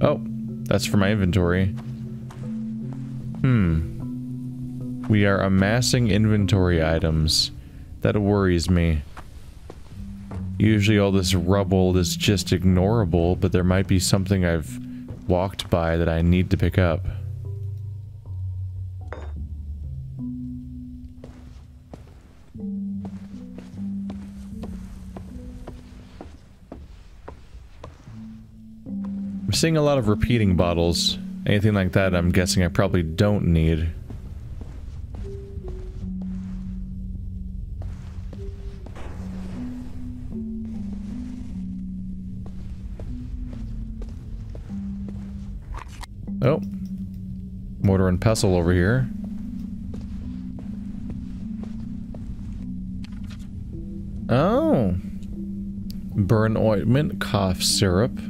Oh, that's for my inventory. Hmm. We are amassing inventory items. That worries me. Usually all this rubble is just ignorable, but there might be something I've walked by that I need to pick up. Seeing a lot of repeating bottles. Anything like that I'm guessing I probably don't need. Oh. Mortar and pestle over here. Oh. Burn ointment, cough syrup.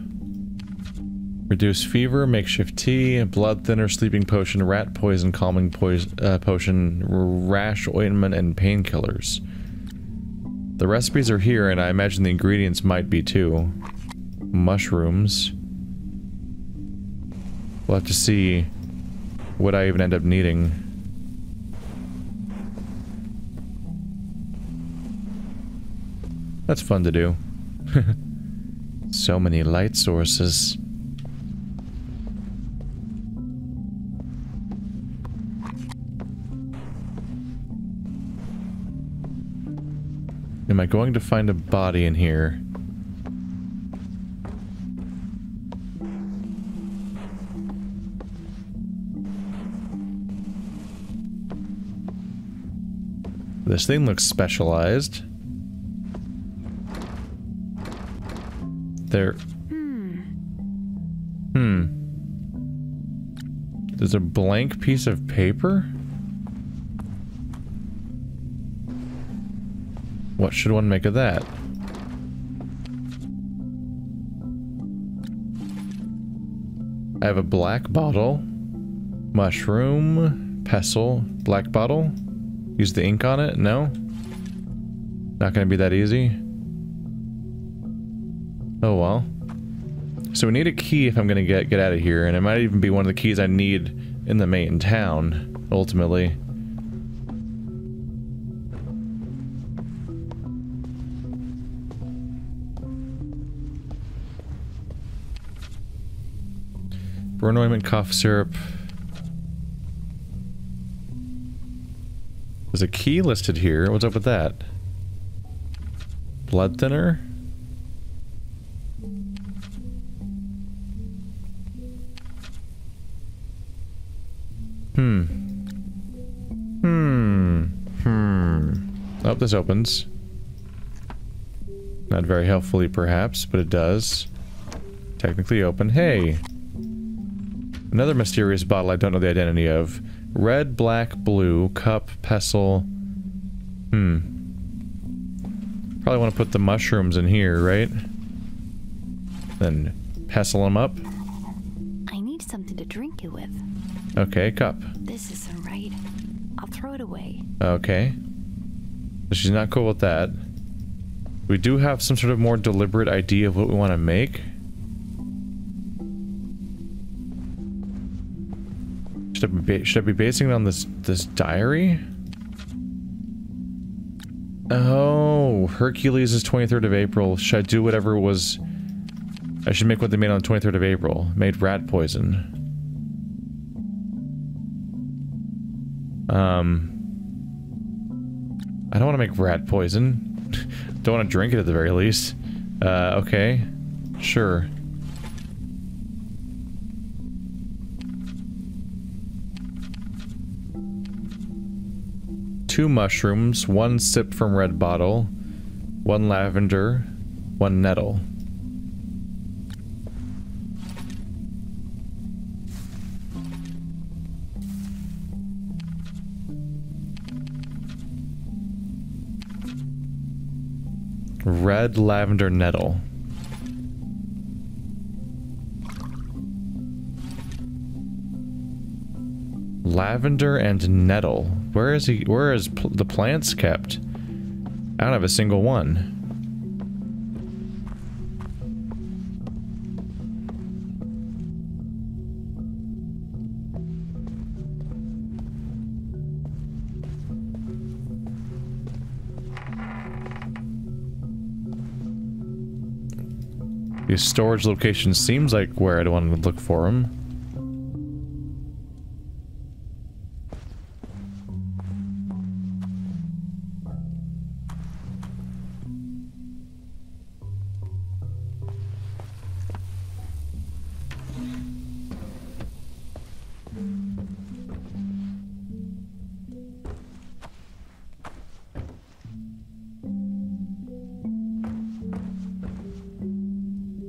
Reduce fever, makeshift tea, blood thinner, sleeping potion, rat poison, calming poison, uh, potion, rash ointment, and painkillers. The recipes are here, and I imagine the ingredients might be too. Mushrooms. We'll have to see what I even end up needing. That's fun to do. so many light sources. Am I going to find a body in here? This thing looks specialized. There... Hmm. Hmm. There's a blank piece of paper? What should one make of that? I have a black bottle, mushroom, pestle, black bottle. Use the ink on it? No? Not gonna be that easy? Oh well. So we need a key if I'm gonna get get out of here, and it might even be one of the keys I need in the main town, ultimately. Burn ointment, cough syrup. There's a key listed here. What's up with that? Blood thinner? Hmm. Hmm. Hmm. Oh, this opens. Not very helpfully, perhaps, but it does. Technically open. Hey! Another mysterious bottle I don't know the identity of. Red, black, blue, cup, pestle. Hmm. Probably want to put the mushrooms in here, right? Then pestle them up. I need something to drink it with. Okay, cup. This isn't right. I'll throw it away. Okay. She's not cool with that. We do have some sort of more deliberate idea of what we want to make. Should I be, should I be basing it on this this diary? Oh, Hercules is 23rd of April. Should I do whatever was... I should make what they made on the 23rd of April. Made rat poison. Um... I don't want to make rat poison. don't want to drink it at the very least. Uh, okay. Sure. Two mushrooms, one sip from red bottle, one lavender, one nettle. Red lavender nettle. Lavender and nettle. Where is he? Where is pl the plants kept? I don't have a single one. The storage location seems like where I'd want to look for him.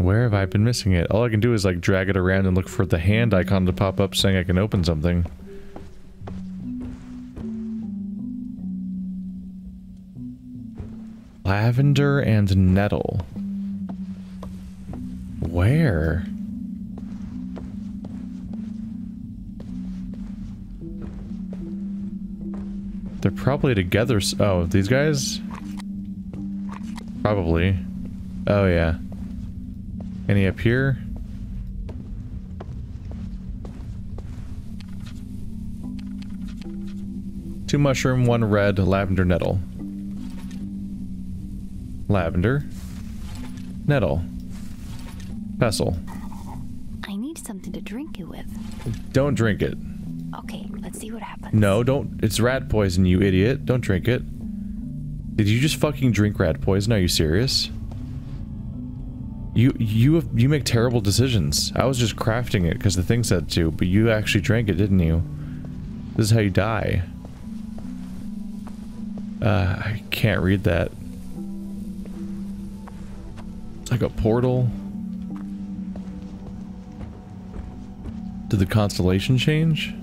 Where have I been missing it? All I can do is like drag it around and look for the hand icon to pop up saying I can open something. Lavender and nettle. Where? They're probably together. Oh, these guys? Probably. Oh, yeah. Any up here? Two mushroom, one red, lavender nettle. Lavender. Nettle. Pestle. I need something to drink it with. Don't drink it. Okay, let's see what happens. No, don't. It's rat poison, you idiot. Don't drink it. Did you just fucking drink rat poison? Are you serious? You you you make terrible decisions. I was just crafting it because the thing said to, but you actually drank it, didn't you? This is how you die. Uh, I can't read that. It's like a portal. Did the constellation change?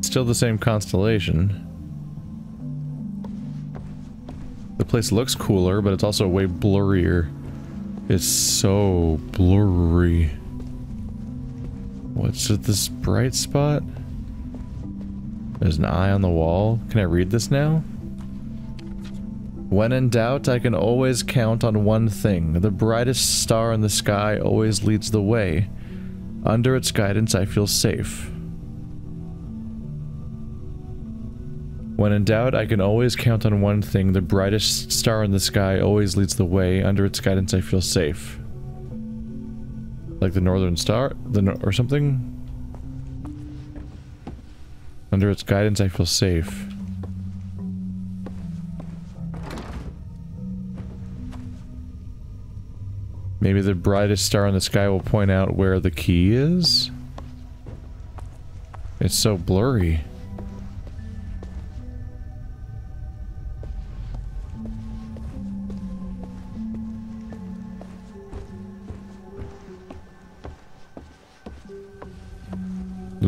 Still the same constellation. The place looks cooler, but it's also way blurrier. It's so blurry. What's this bright spot? There's an eye on the wall. Can I read this now? When in doubt, I can always count on one thing. The brightest star in the sky always leads the way. Under its guidance, I feel safe. When in doubt, I can always count on one thing. The brightest star in the sky always leads the way. Under its guidance, I feel safe. Like the Northern Star? The no or something? Under its guidance, I feel safe. Maybe the brightest star in the sky will point out where the key is? It's so blurry.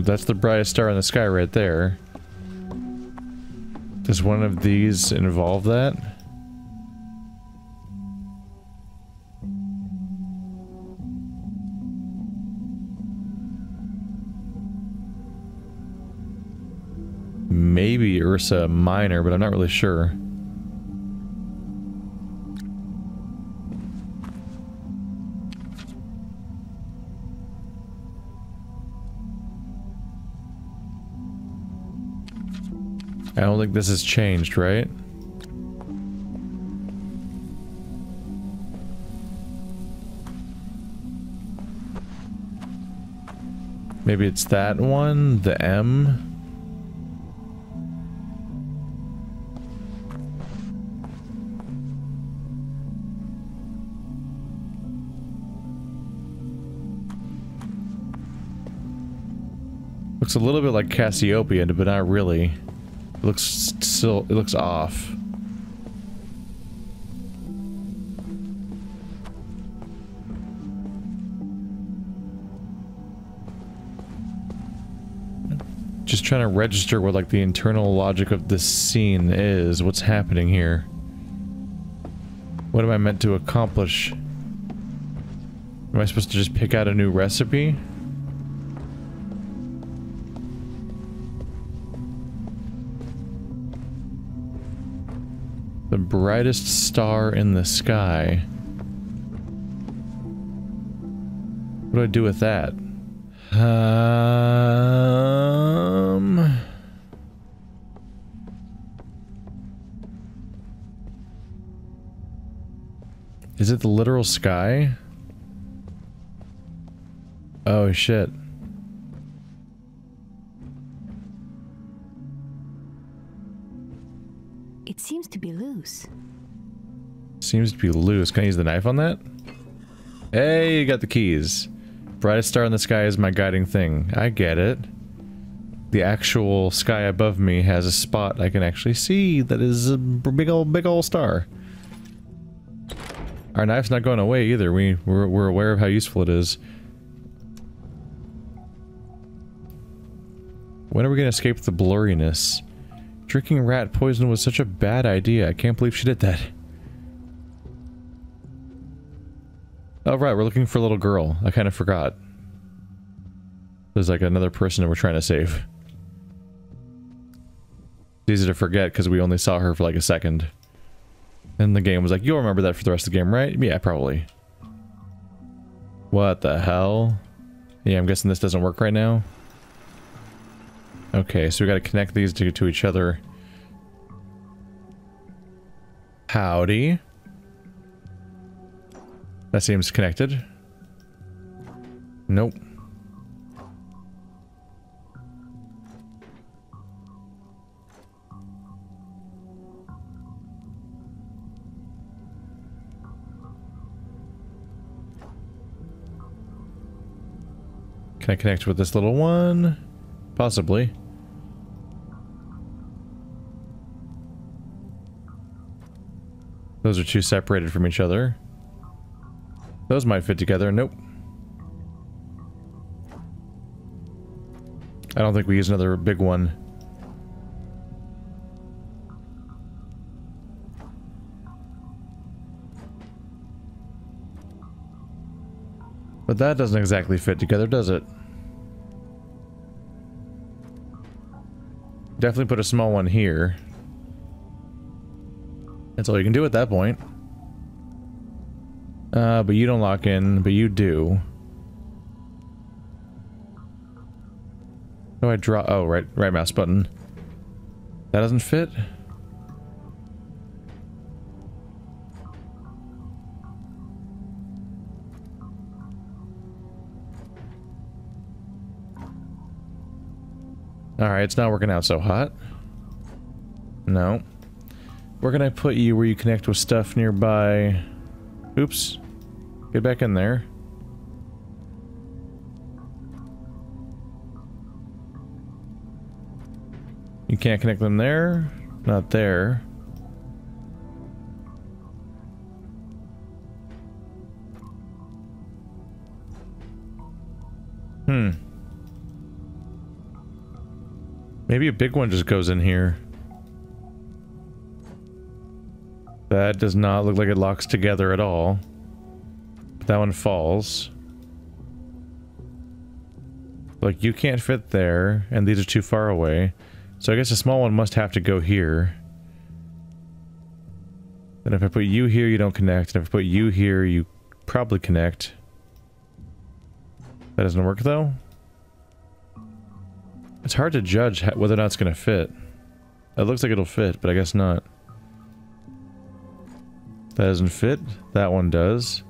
That's the brightest star in the sky right there. Does one of these involve that? Maybe Ursa Minor, but I'm not really sure. I don't think this has changed, right? Maybe it's that one, the M. Looks a little bit like Cassiopeia, but not really. It looks still, it looks off. Just trying to register what like the internal logic of this scene is, what's happening here. What am I meant to accomplish? Am I supposed to just pick out a new recipe? Brightest star in the sky. What do I do with that? Um... Is it the literal sky? Oh shit. Loose. Seems to be loose. Can I use the knife on that? Hey, you got the keys. Brightest star in the sky is my guiding thing. I get it. The actual sky above me has a spot I can actually see that is a big old, big old star. Our knife's not going away either. We, we're, we're aware of how useful it is. When are we going to escape the blurriness? Drinking rat poison was such a bad idea. I can't believe she did that. Oh, right, we're looking for a little girl. I kind of forgot. There's like another person that we're trying to save. It's easy to forget because we only saw her for like a second. And the game was like, you'll remember that for the rest of the game, right? Yeah, probably. What the hell? Yeah, I'm guessing this doesn't work right now. Okay, so we gotta connect these to, to each other. Howdy. That seems connected. Nope. Can I connect with this little one? Possibly. Those are two separated from each other. Those might fit together. Nope. I don't think we use another big one. But that doesn't exactly fit together, does it? Definitely put a small one here. That's all you can do at that point. Uh, but you don't lock in, but you do. do I draw? Oh, right, right mouse button. That doesn't fit? Alright, it's not working out so hot. No. Where can I put you where you connect with stuff nearby? Oops. Get back in there. You can't connect them there. Not there. Hmm. Maybe a big one just goes in here. That does not look like it locks together at all. That one falls. Like, you can't fit there, and these are too far away. So I guess a small one must have to go here. Then if I put you here, you don't connect. And if I put you here, you probably connect. That doesn't work, though? It's hard to judge whether or not it's going to fit. It looks like it'll fit, but I guess not. That doesn't fit. That one does.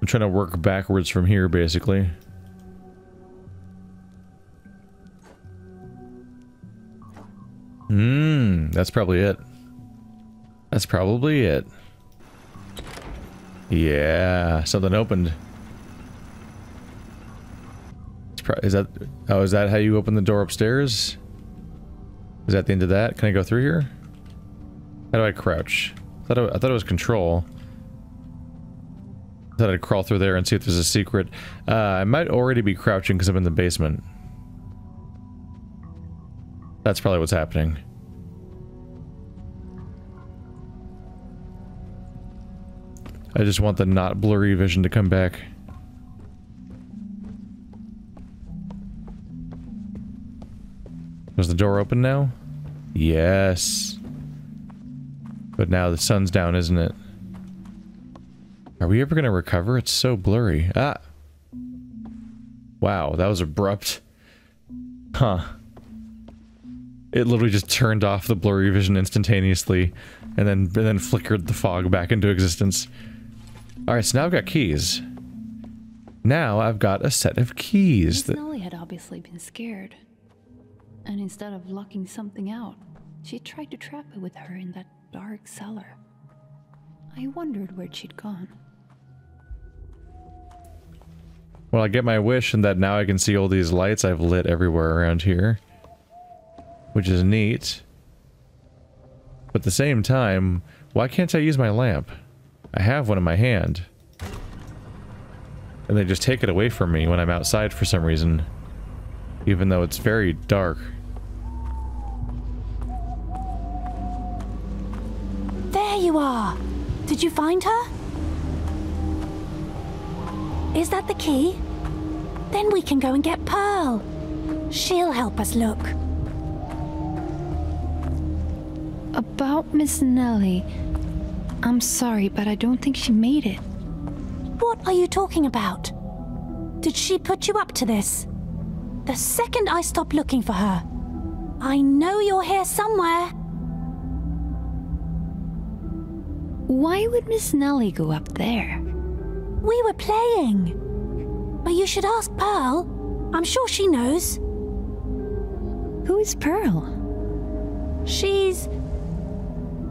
I'm trying to work backwards from here, basically. Hmm, that's probably it. That's probably it. Yeah, something opened. Is that... Oh, is that how you open the door upstairs? Is that the end of that? Can I go through here? How do I crouch? I thought it, I thought it was control. I thought I'd crawl through there and see if there's a secret. Uh, I might already be crouching because I'm in the basement. That's probably what's happening. I just want the not blurry vision to come back. Is the door open now? Yes. But now the sun's down, isn't it? Are we ever going to recover? It's so blurry. Ah! Wow, that was abrupt. Huh. It literally just turned off the blurry vision instantaneously and then and then flickered the fog back into existence. Alright, so now I've got keys. Now I've got a set of keys Miss that Nellie had obviously been scared. And instead of locking something out, she tried to trap it with her in that dark cellar. I wondered where she'd gone. Well, I get my wish in that now I can see all these lights I've lit everywhere around here. Which is neat. But at the same time, why can't I use my lamp? I have one in my hand. And they just take it away from me when I'm outside for some reason. Even though it's very dark. You are. Did you find her? Is that the key? Then we can go and get Pearl. She'll help us look. About Miss Nellie. I'm sorry, but I don't think she made it. What are you talking about? Did she put you up to this? The second I stop looking for her, I know you're here somewhere. Why would Miss Nellie go up there? We were playing. But you should ask Pearl. I'm sure she knows. Who is Pearl? She's.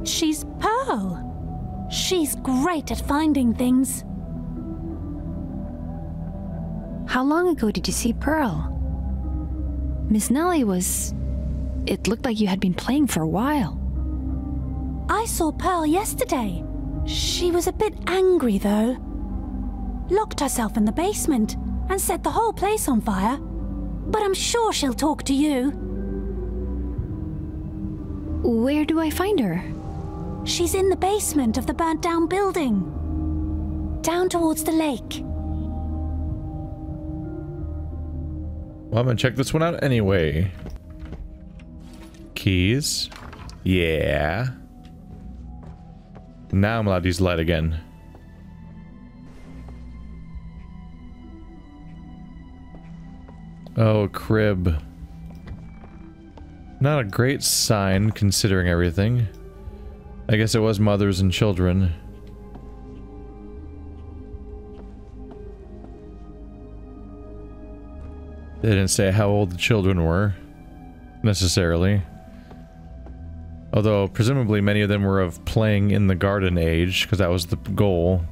She's Pearl. She's great at finding things. How long ago did you see Pearl? Miss Nellie was. It looked like you had been playing for a while. I saw Pearl yesterday. She was a bit angry, though. Locked herself in the basement and set the whole place on fire. But I'm sure she'll talk to you. Where do I find her? She's in the basement of the burnt down building. Down towards the lake. Well, I'm gonna check this one out anyway. Keys. Yeah. Now I'm allowed to use light again. Oh, crib. Not a great sign, considering everything. I guess it was mothers and children. They didn't say how old the children were, necessarily. Although, presumably many of them were of playing in the garden age, because that was the goal.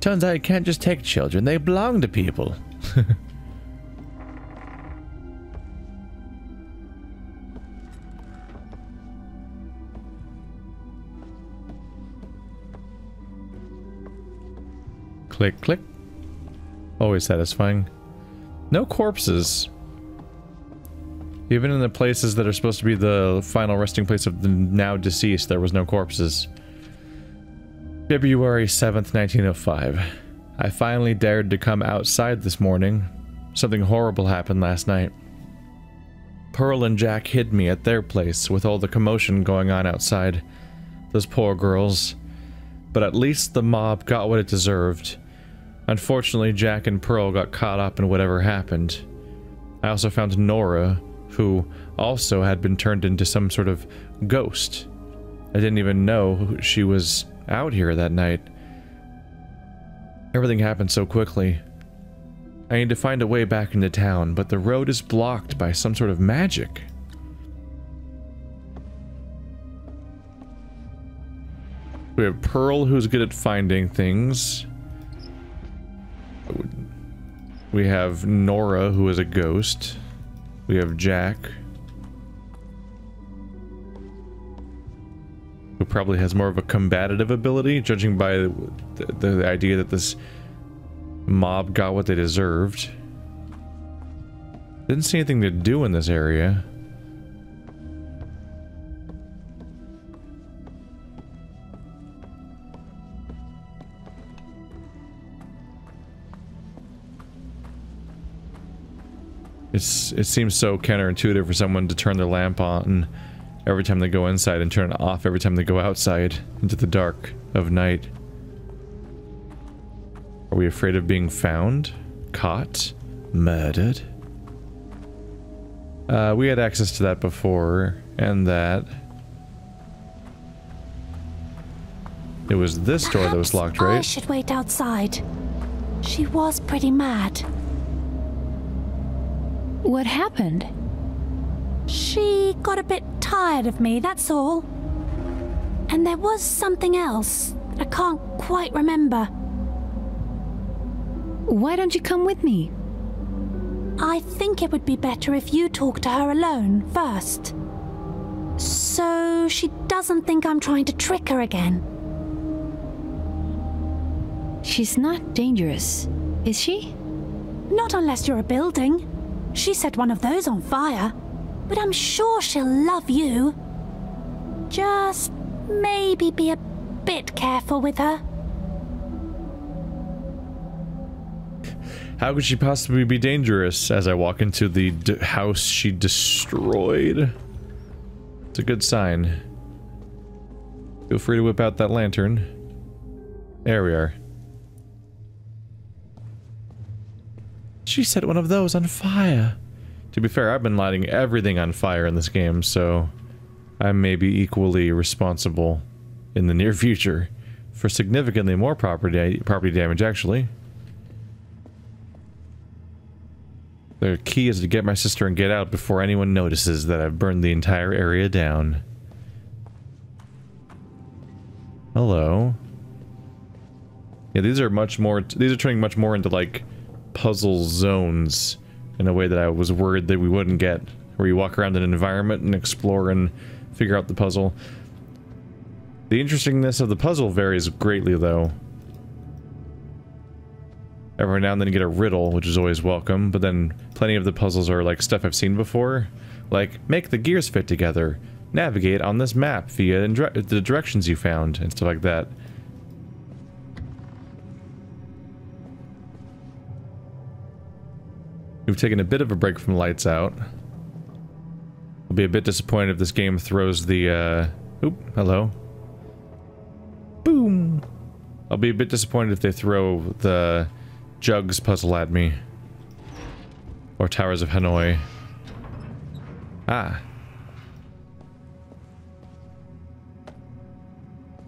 Turns out you can't just take children, they belong to people. click, click. Always satisfying. No corpses. Even in the places that are supposed to be the final resting place of the now deceased, there was no corpses. February 7th, 1905. I finally dared to come outside this morning. Something horrible happened last night. Pearl and Jack hid me at their place with all the commotion going on outside. Those poor girls. But at least the mob got what it deserved. Unfortunately, Jack and Pearl got caught up in whatever happened. I also found Nora, who also had been turned into some sort of ghost. I didn't even know she was out here that night. Everything happened so quickly. I need to find a way back into town, but the road is blocked by some sort of magic. We have Pearl, who's good at finding things. We have Nora, who is a ghost. We have Jack. Who probably has more of a combative ability, judging by the, the, the idea that this mob got what they deserved. Didn't see anything to do in this area. It's it seems so counterintuitive for someone to turn their lamp on every time they go inside and turn it off every time they go outside into the dark of night. Are we afraid of being found? Caught? Murdered? Uh, we had access to that before, and that. It was this door that was Perhaps locked, I right? should wait outside. She was pretty mad. What happened? She got a bit tired of me, that's all. And there was something else I can't quite remember. Why don't you come with me? I think it would be better if you talk to her alone first. So she doesn't think I'm trying to trick her again. She's not dangerous, is she? Not unless you're a building. She set one of those on fire. But I'm sure she'll love you. Just maybe be a bit careful with her. How could she possibly be dangerous as I walk into the house she destroyed? It's a good sign. Feel free to whip out that lantern. There we are. She set one of those on fire. To be fair, I've been lighting everything on fire in this game, so I may be equally responsible in the near future for significantly more property property damage, actually. The key is to get my sister and get out before anyone notices that I've burned the entire area down. Hello. Yeah, these are much more- these are turning much more into, like, puzzle zones in a way that I was worried that we wouldn't get. Where you walk around an environment and explore and figure out the puzzle. The interestingness of the puzzle varies greatly, though. Every now and then you get a riddle, which is always welcome, but then plenty of the puzzles are like stuff I've seen before. Like, make the gears fit together. Navigate on this map via the directions you found, and stuff like that. We've taken a bit of a break from Lights Out. I'll be a bit disappointed if this game throws the, uh... Oop, hello. Boom! I'll be a bit disappointed if they throw the Jugs puzzle at me. Or Towers of Hanoi. Ah.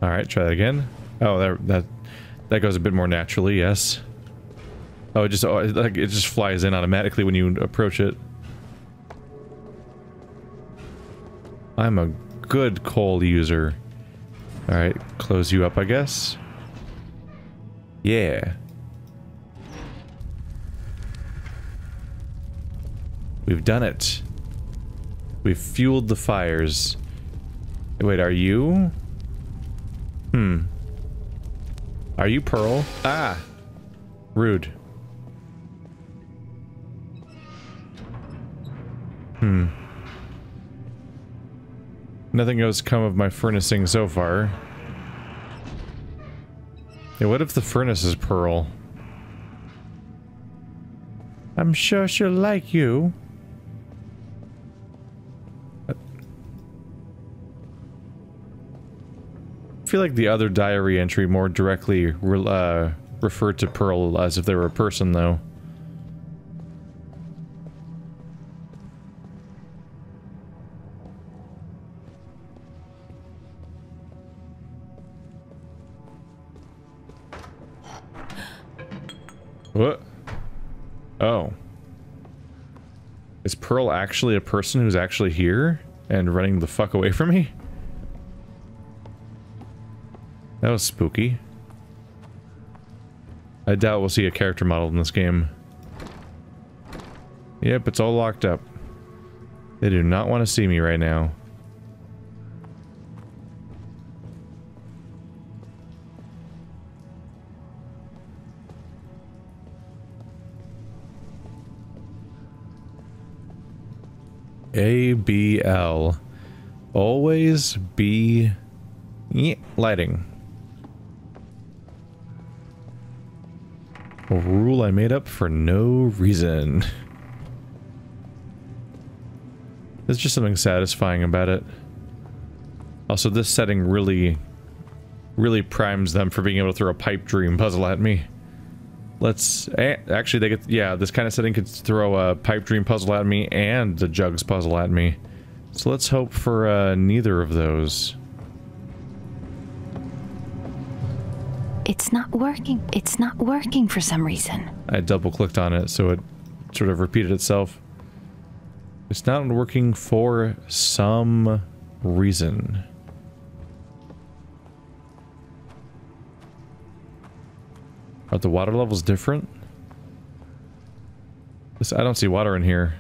Alright, try that again. Oh, that, that that goes a bit more naturally, yes. Oh, it just oh, like it just flies in automatically when you approach it. I'm a good coal user. Alright, close you up, I guess. Yeah. We've done it. We've fueled the fires. Wait, are you? Hmm. Are you Pearl? Ah! Rude. Hmm. Nothing has come of my furnacing so far. Yeah, what if the furnace is Pearl? I'm sure she'll like you. I feel like the other diary entry more directly re uh, referred to Pearl as if they were a person, though. Pearl actually a person who's actually here and running the fuck away from me? That was spooky. I doubt we'll see a character model in this game. Yep, it's all locked up. They do not want to see me right now. ABL. Always be lighting. A rule I made up for no reason. There's just something satisfying about it. Also, this setting really, really primes them for being able to throw a pipe dream puzzle at me. Let's... Eh, actually, they get... Yeah, this kind of setting could throw a Pipe Dream puzzle at me and the Jugs puzzle at me. So let's hope for uh, neither of those. It's not working. It's not working for some reason. I double clicked on it so it sort of repeated itself. It's not working for some reason. Are the water levels different? This, I don't see water in here.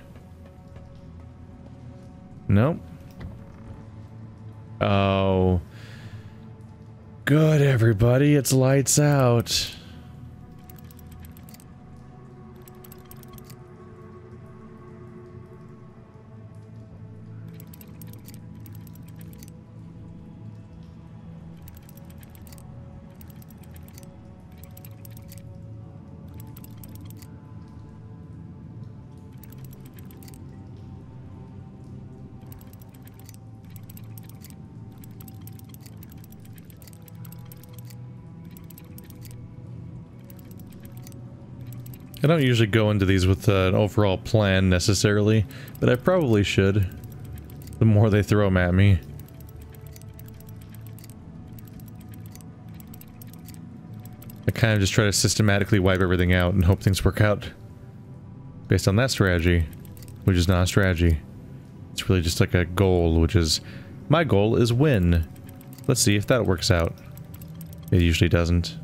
Nope. Oh. Good, everybody. It's lights out. I don't usually go into these with uh, an overall plan necessarily, but I probably should. The more they throw them at me. I kind of just try to systematically wipe everything out and hope things work out. Based on that strategy, which is not a strategy. It's really just like a goal, which is... My goal is win. Let's see if that works out. It usually doesn't.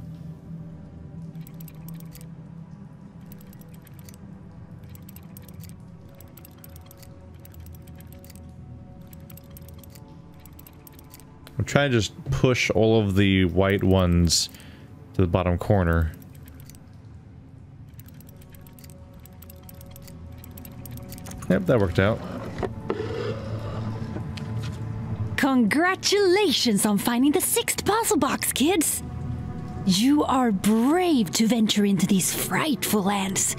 I'm trying to just push all of the white ones to the bottom corner. Yep, that worked out. Congratulations on finding the sixth puzzle box, kids! You are brave to venture into these frightful lands.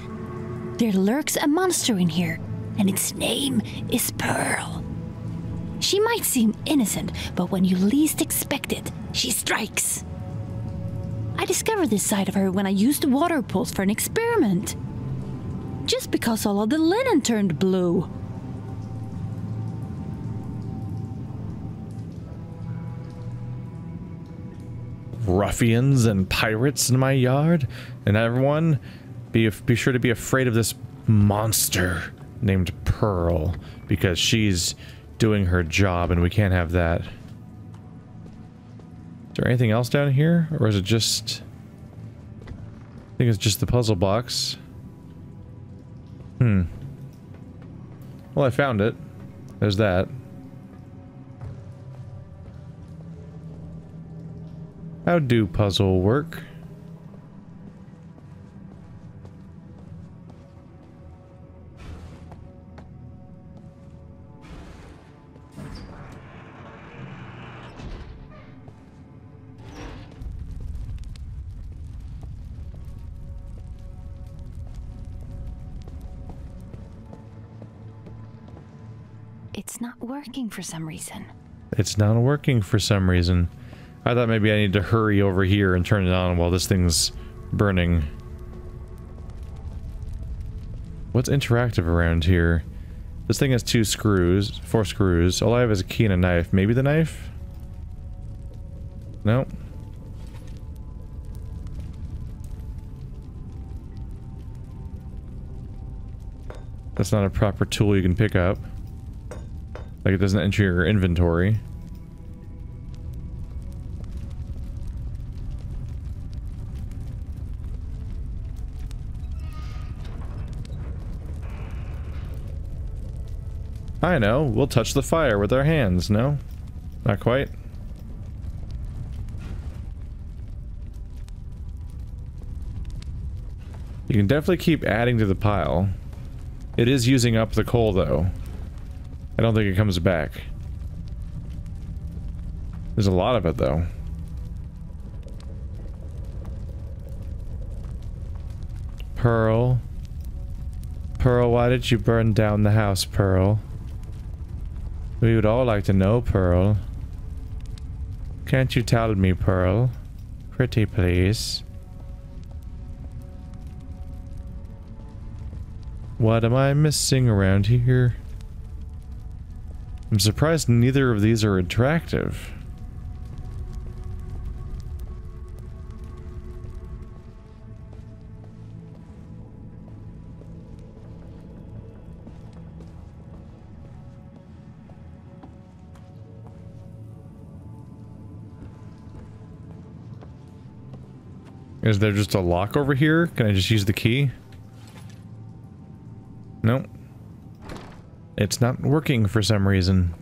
There lurks a monster in here, and its name is Pearl. She might seem innocent, but when you least expect it, she strikes. I discovered this side of her when I used water pulse for an experiment. Just because all of the linen turned blue. Ruffians and pirates in my yard, and everyone, be be sure to be afraid of this monster named Pearl, because she's doing her job and we can't have that. Is there anything else down here? Or is it just... I think it's just the puzzle box. Hmm. Well, I found it. There's that. How do puzzle work? For some reason. It's not working for some reason. I thought maybe I need to hurry over here and turn it on while this thing's burning. What's interactive around here? This thing has two screws, four screws. All I have is a key and a knife. Maybe the knife? No. That's not a proper tool you can pick up. Like it doesn't enter your inventory. I know, we'll touch the fire with our hands, no? Not quite. You can definitely keep adding to the pile. It is using up the coal, though. I don't think it comes back. There's a lot of it, though. Pearl. Pearl, why did you burn down the house, Pearl? We would all like to know, Pearl. Can't you tell me, Pearl? Pretty please. What am I missing around here? I'm surprised neither of these are attractive. Is there just a lock over here? Can I just use the key? Nope. It's not working for some reason.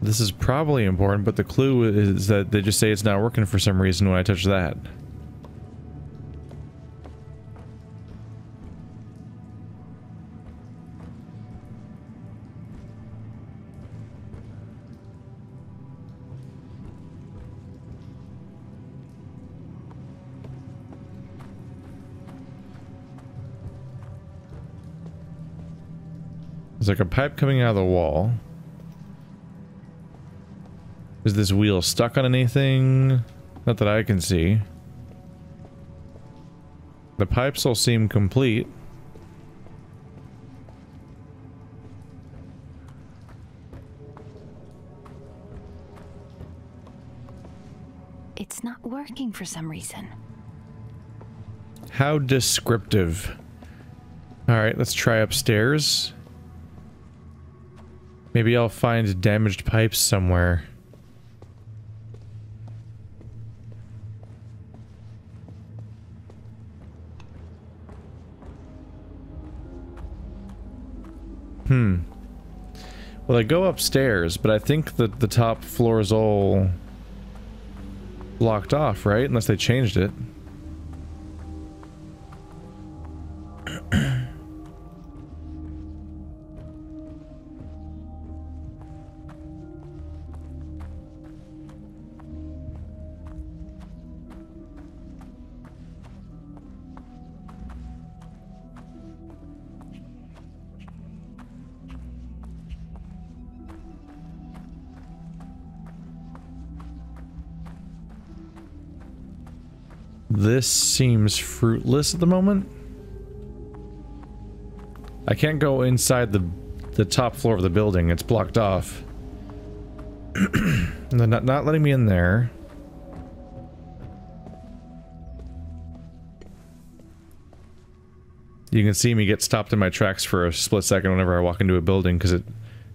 This is probably important, but the clue is that they just say it's not working for some reason when I touch that. There's like a pipe coming out of the wall. Is this wheel stuck on anything? Not that I can see. The pipes all seem complete. It's not working for some reason. How descriptive. Alright, let's try upstairs. Maybe I'll find damaged pipes somewhere. Hmm. Well, I go upstairs, but I think that the top floor is all locked off, right? Unless they changed it. This seems fruitless at the moment. I can't go inside the the top floor of the building. It's blocked off. They're not, not letting me in there. You can see me get stopped in my tracks for a split second whenever I walk into a building because it,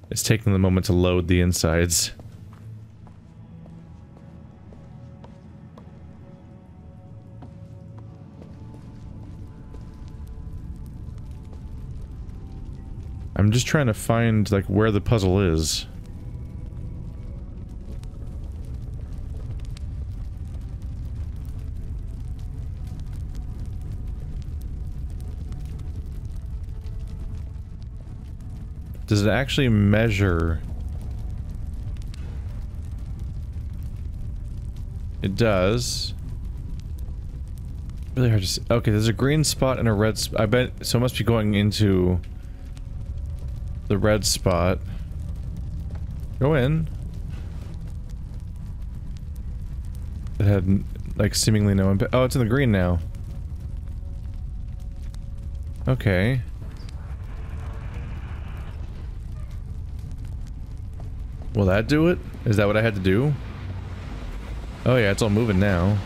it's taking the moment to load the insides. I'm just trying to find, like, where the puzzle is. Does it actually measure? It does. Really hard to see. Okay, there's a green spot and a red. I bet, so it must be going into the red spot. Go in. It had, like, seemingly no impact. Oh, it's in the green now. Okay. Will that do it? Is that what I had to do? Oh yeah, it's all moving now.